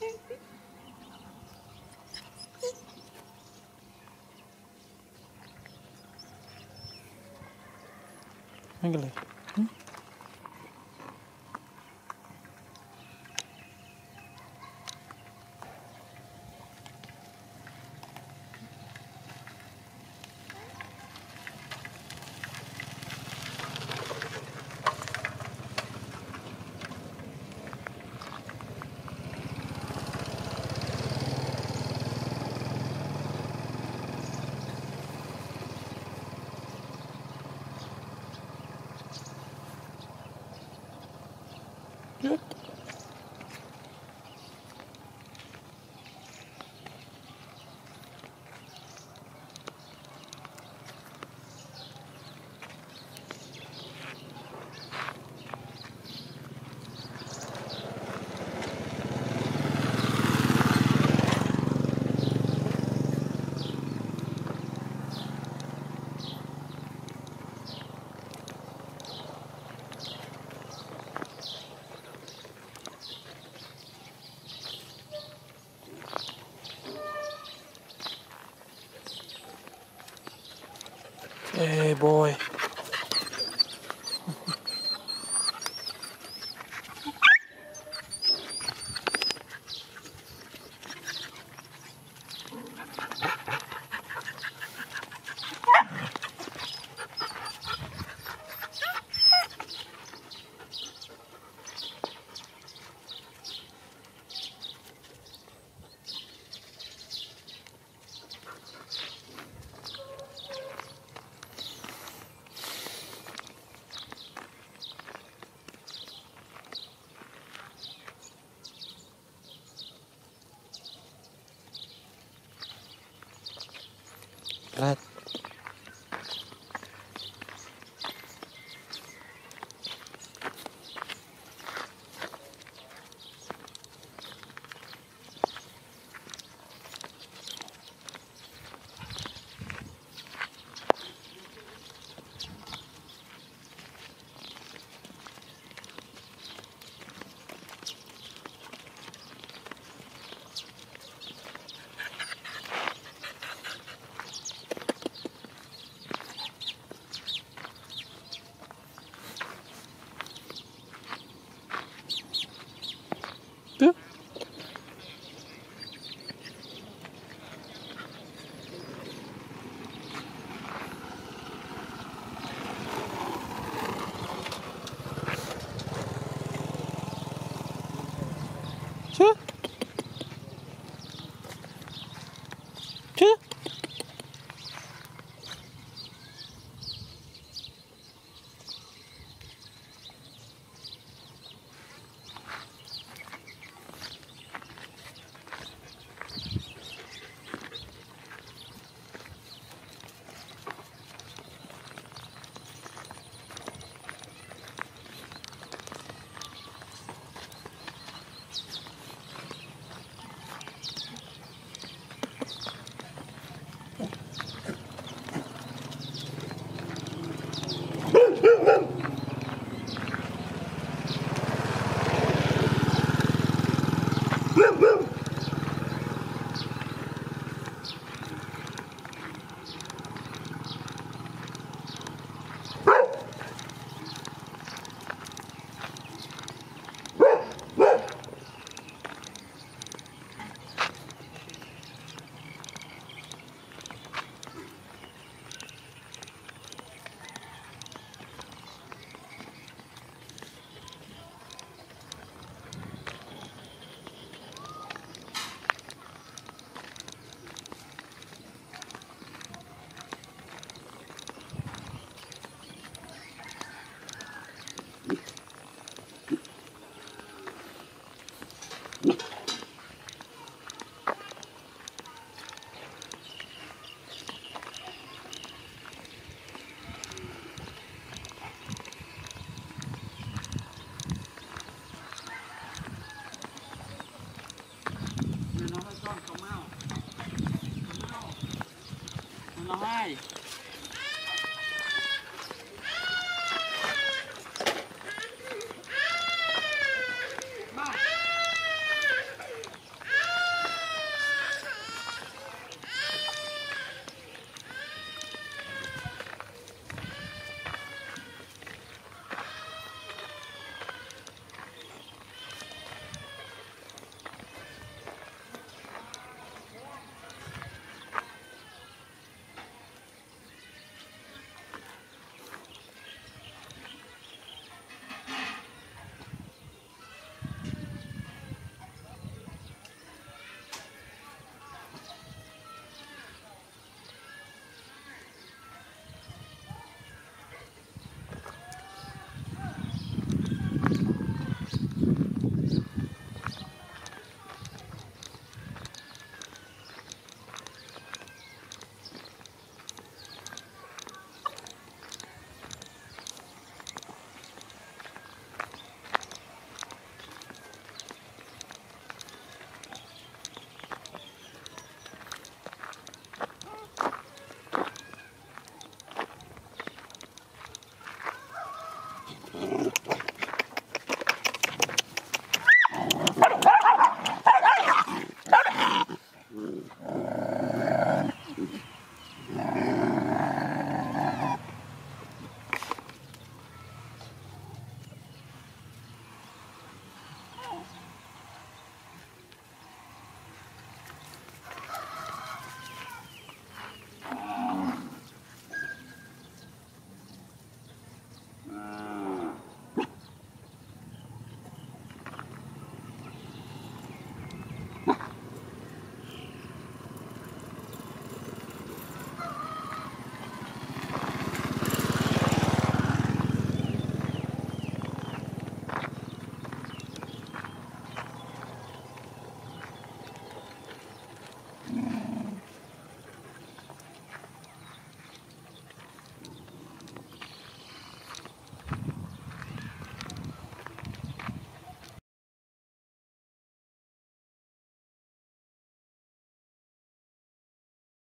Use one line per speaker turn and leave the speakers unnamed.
Mấy cái Good. Boy. là Yeah.